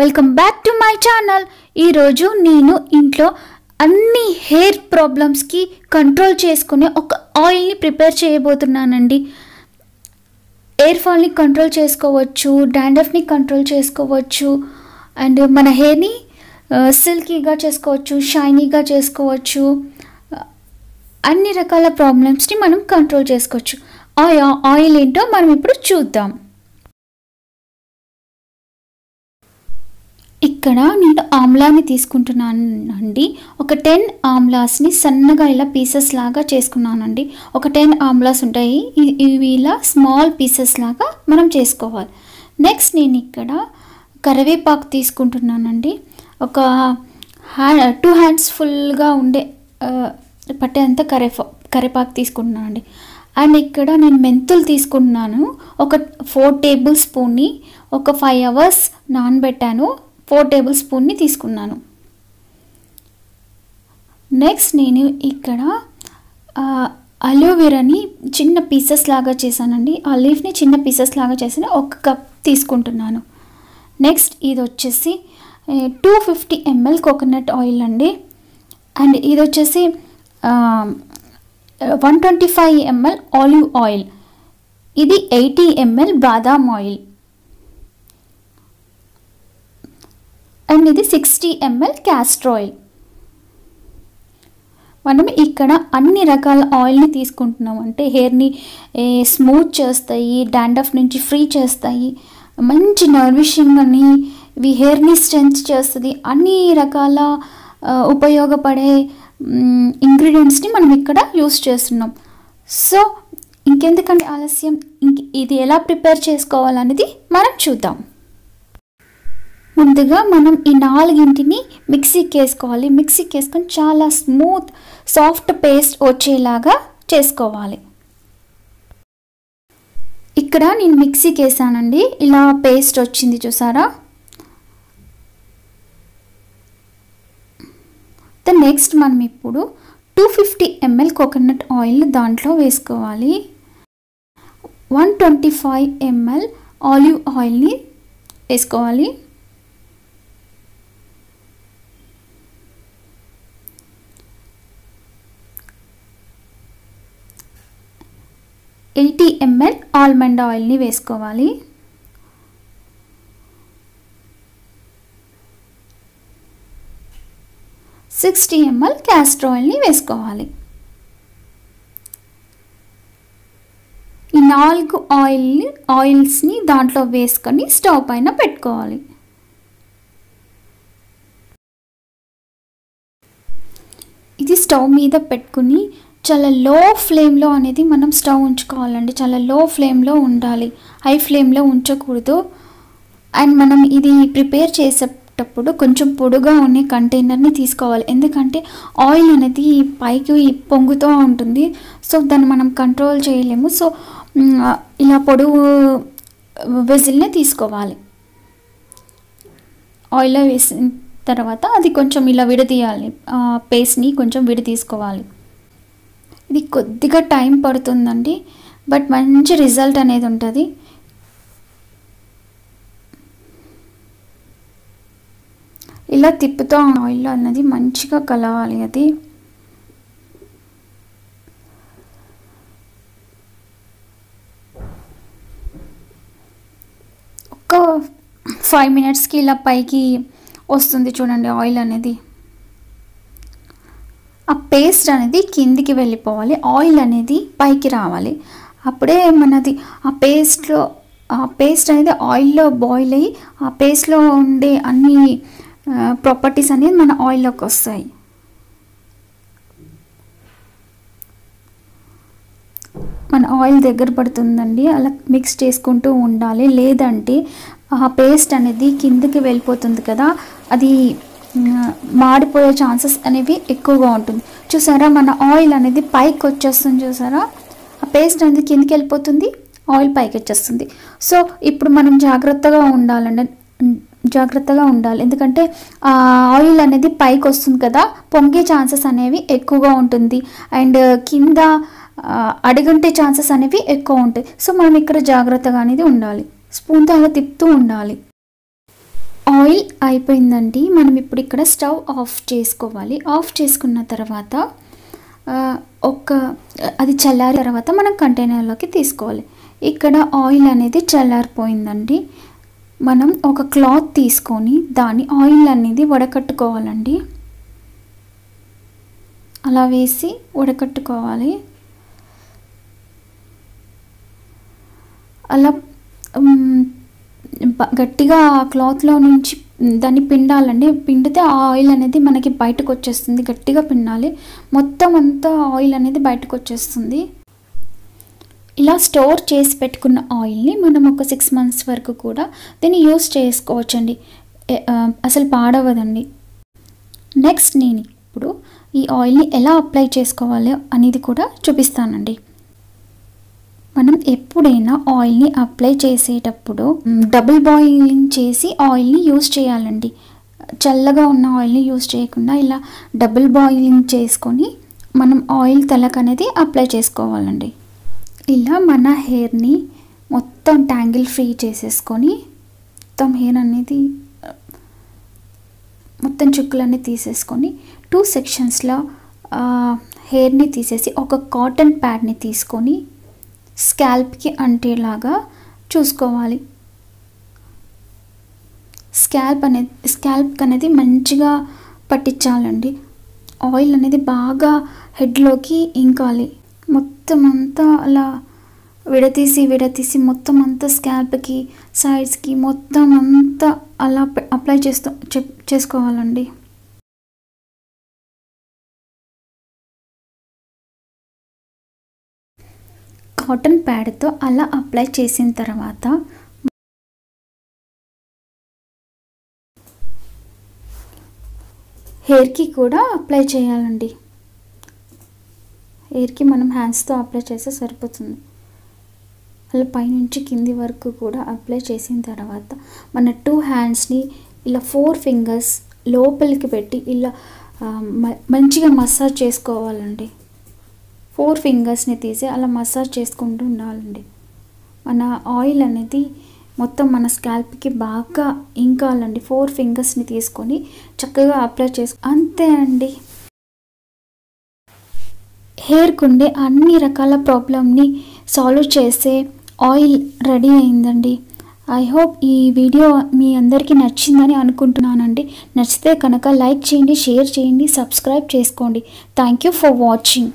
Welcome back to my channel ఈరోజు నేను ఇంట్లో అన్ని హెయిర్ ప్రాబ్లమ్స్కి కంట్రోల్ చేసుకునే ఒక ఆయిల్ని ప్రిపేర్ చేయబోతున్నానండి. హెయిర్ ఫాల్ని కంట్రోల్ చేసుకోవచ్చు డాండఫ్ని కంట్రోల్ చేసుకోవచ్చు అండ్ మన హెయిర్ని సిల్కీగా చేసుకోవచ్చు షైనీగా చేసుకోవచ్చు. అన్ని రకాల ప్రాబ్లమ్స్ని మనం కంట్రోల్ చేసుకోవచ్చు. ఆ ఆయిల్ ఏంటో మనం ఇప్పుడు చూద్దాం. ఇక్కడ నేను ఆమ్లాని తీసుకుంటున్నాను అండి ఒక టెన్ ఆమ్లాస్ని సన్నగా ఇలా పీసెస్ లాగా చేసుకున్నానండి. ఒక టెన్ ఆమ్లాస్ ఉంటాయి. ఇవి ఇలా స్మాల్ పీసెస్ లాగా మనం చేసుకోవాలి. నెక్స్ట్ నేను ఇక్కడ కరివేపాకు తీసుకుంటున్నానండి. ఒక హ్యాండ్ టూ హ్యాండ్స్ ఫుల్గా ఉండే పట్టేంత కరివేపా కరివేపాకు తీసుకుంటున్నానండి. అండ్ ఇక్కడ నేను మెంతులు తీసుకుంటున్నాను. ఒక ఫోర్ టేబుల్ స్పూన్ని. ఒక ఫైవ్ అవర్స్ నానబెట్టాను. ఫోర్ టేబుల్ స్పూన్ని తీసుకున్నాను. నెక్స్ట్ నేను ఇక్కడ అలోవెరాని చిన్న పీసెస్ లాగా చేశానండి. ఆ లీఫ్ని చిన్న పీసెస్ లాగా చేసిన ఒక కప్ తీసుకుంటున్నాను. నెక్స్ట్ ఇది వచ్చేసి two fifty ML coconut oil అండి. అండ్ ఇది వచ్చేసి one twenty five ML olive oil ఇది ఎయిటీ ఎంఎల్ బాదాం ఆయిల్ అండ్ ఇది సిక్స్టీ ఎంఎల్ క్యాస్టర్ ఆయిల్ మనం ఇక్కడ అన్ని రకాల ఆయిల్ని తీసుకుంటున్నాం అంటే హెయిర్ని స్మూత్ చేస్తాయి డాండఫ్ నుంచి ఫ్రీ చేస్తాయి మంచి నర్విషింగ్ అని ఇవి హెయిర్ని స్ట్రెంత్ చేస్తుంది అన్ని రకాల ఉపయోగపడే ఇంగ్రీడియంట్స్ని మనం ఇక్కడ యూస్ చేస్తున్నాం. సో ఇంకెందుకంటే ఆలస్యం? ఇంక ఇది ఎలా ప్రిపేర్ చేసుకోవాలనేది మనం చూద్దాం. ముందుగా మనం ఈ నాలుగింటిని మిక్సీకి వేసుకోవాలి మిక్సీకి వేసుకొని చాలా స్మూత్ సాఫ్ట్ పేస్ట్ వచ్చేలాగా చేసుకోవాలి. ఇక్కడ నేను మిక్సీకి వేసానండి ఇలా పేస్ట్ వచ్చింది చూసారా? ద నెక్స్ట్ మనం ఇప్పుడు two fifty ML coconut oil దాంట్లో వేసుకోవాలి. One twenty five ML olive ఆయిల్ని వేసుకోవాలి. ఎయిటీ ఎంఎల్ ఆల్మండ్ ఆయిల్ని వేసుకోవాలి. సిక్స్టీ ఎంఎల్ క్యాస్టర్ ఆయిల్ని వేసుకోవాలి. ఈ నాలుగు ఆయిల్ని ఆయిల్స్ని దాంట్లో వేసుకొని స్టవ్ పైన పెట్టుకోవాలి. ఇది స్టవ్ మీద పెట్టుకుని చాలా లో ఫ్లేమ్లో అనేది మనం స్టవ్ ఉంచుకోవాలండి. చాలా లో ఫ్లేమ్లో ఉండాలి. హై ఫ్లేమ్లో ఉంచకూడదు. అండ్ మనం ఇది ప్రిపేర్ చేసేటప్పుడు కొంచెం పొడుగా ఉన్న కంటైనర్ని తీసుకోవాలి. ఎందుకంటే ఆయిల్ అనేది పైకి పొంగుతూ ఉంటుంది. సో దాన్ని మనం కంట్రోల్ చేయలేము. సో ఇలా పొడుగు వెజిల్నే తీసుకోవాలి. ఆయిల్లో వేసిన తర్వాత అది కొంచెం ఇలా విడదీయాలి. పేస్ట్ని కొంచెం విడదీసుకోవాలి. ఇది కొద్దిగా టైం పడుతుందండి బట్ మంచి రిజల్ట్ అనేది ఉంటుంది. ఇలా తిప్పుతో ఆయిల్ అన్నది మంచిగా కలవాలి అది. ఒక ఫైవ్ మినిట్స్కి ఇలా పైకి వస్తుంది చూడండి ఆయిల్ అనేది. పేస్ట్ అనేది కిందికి వెళ్ళిపోవాలి ఆయిల్ అనేది పైకి రావాలి. అప్పుడే మనది ఆ పేస్ట్లో ఆ పేస్ట్ అనేది ఆయిల్లో బాయిల్ అయ్యి ఆ పేస్ట్లో ఉండే అన్ని ప్రాపర్టీస్ అనేది మన ఆయిల్లోకి వస్తాయి. మన ఆయిల్ దగ్గర పడుతుందండి అలా మిక్స్ చేసుకుంటూ ఉండాలి. లేదంటే ఆ పేస్ట్ అనేది కిందకి వెళ్ళిపోతుంది కదా అది మాడిపోయే ఛాన్సెస్ అనేవి ఎక్కువగా ఉంటుంది. చూసారా? మన ఆయిల్ అనేది పైకి వచ్చేస్తుంది చూసారా? ఆ పేస్ట్ అనేది కిందకి వెళ్ళిపోతుంది ఆయిల్ పైకి వచ్చేస్తుంది. సో ఇప్పుడు మనం జాగ్రత్తగా ఉండాలండి. జాగ్రత్తగా ఉండాలి. ఎందుకంటే ఆయిల్ అనేది పైకి వస్తుంది కదా పొంగే ఛాన్సెస్ అనేవి ఎక్కువగా ఉంటుంది. అండ్ కింద అడుగుంటే ఛాన్సెస్ అనేవి ఎక్కువ ఉంటాయి. సో మనం ఇక్కడ జాగ్రత్తగా అనేది ఉండాలి. స్పూన్తో అలా తిప్పుతూ ఉండాలి. ఆయిల్ అయిపోయిందండి. మనం ఇప్పుడు ఇక్కడ స్టవ్ ఆఫ్ చేసుకోవాలి. ఆఫ్ చేసుకున్న తర్వాత ఒక అది చల్లారి తర్వాత మనం కంటైనర్లోకి తీసుకోవాలి. ఇక్కడ ఆయిల్ అనేది చల్లారిపోయిందండి. మనం ఒక క్లాత్ తీసుకొని దాని ఆయిల్ అనేది వడకట్టుకోవాలండి. అలా వేసి వడకట్టుకోవాలి. అలా గట్టిగా ఆ క్లాత్లో నుంచి దాన్ని పిండాలండి. పిండితే ఆ ఆయిల్ అనేది మనకి బయటకు వచ్చేస్తుంది గట్టిగా పిండాలి. మొత్తం అంతా ఆయిల్ అనేది బయటకు వచ్చేస్తుంది ఇలా స్టోర్ చేసి పెట్టుకున్న ఆయిల్ని మనం ఒక సిక్స్ మంత్స్ వరకు కూడా దీన్ని యూస్ చేసుకోవచ్చండి. అసలు పాడవదండి. నెక్స్ట్ నేను ఇప్పుడు ఈ ఆయిల్ని ఎలా అప్లై చేసుకోవాలి అనేది కూడా చూపిస్తానండి. మనం ఎప్పుడైనా ఆయిల్ని అప్లై చేసేటప్పుడు డబుల్ బాయిలింగ్ చేసి ఆయిల్ని యూస్ చేయాలండి. చల్లగా ఉన్న ఆయిల్ని యూస్ చేయకుండా ఇలా డబుల్ బాయిలింగ్ చేసుకొని మనం ఆయిల్ తలకు అనేది అప్లై చేసుకోవాలండి. ఇలా మన హెయిర్ని మొత్తం ట్యాంగిల్ ఫ్రీ చేసేసుకొని మొత్తం హెయిర్ అనేది మొత్తం చుక్కులన్నీ తీసేసుకొని టూ సెక్షన్స్లో హెయిర్ని తీసేసి ఒక కాటన్ ప్యాడ్ని తీసుకొని స్కాల్ప్కి అంటేలాగా చూసుకోవాలి. స్కాల్ప్ అనేది స్కాల్ప్ అనేది మంచిగా పట్టించాలండి. ఆయిల్ అనేది బాగా హెడ్లోకి ఇంకాలి. మొత్తం అంతా అలా విడతీసి విడతీసి మొత్తం అంతా స్కాల్ప్కి సైడ్స్కి మొత్తం అంతా అలా అప్లై చేస్తూ చెప్ చేసుకోవాలండి. కాటన్ ప్యాడ్తో అలా అప్లై చేసిన తర్వాత హెయిర్కి కూడా అప్లై చేయాలండి. హెయిర్కి మనం హ్యాండ్స్తో అప్లై చేస్తే సరిపోతుంది. అలా పైనుంచి కింది వరకు కూడా అప్లై చేసిన తర్వాత మన టూ హ్యాండ్స్ని ఇలా ఫోర్ ఫింగర్స్ లోపలికి పెట్టి ఇలా మంచిగా మసాజ్ చేసుకోవాలండి. ఫోర్ ఫింగర్స్ని తీసి అలా మసాజ్ చేసుకుంటూ ఉండాలండి. మన ఆయిల్ అనేది మొత్తం మన స్కాల్ప్కి బాగా ఇంకాలండి. ఫోర్ ఫింగర్స్ని తీసుకొని చక్కగా అప్లై చేసు అంతే అండి. హెయిర్కి ఉండే అన్ని రకాల ప్రాబ్లమ్ని సాల్వ్ చేసే ఆయిల్ రెడీ అయిందండి. ఐ హోప్ ఈ వీడియో మీ అందరికీ నచ్చిందని అనుకుంటున్నానండి. నచ్చితే కనుక లైక్ చేయండి షేర్ చేయండి సబ్స్క్రైబ్ చేసుకోండి. Thank you for watching.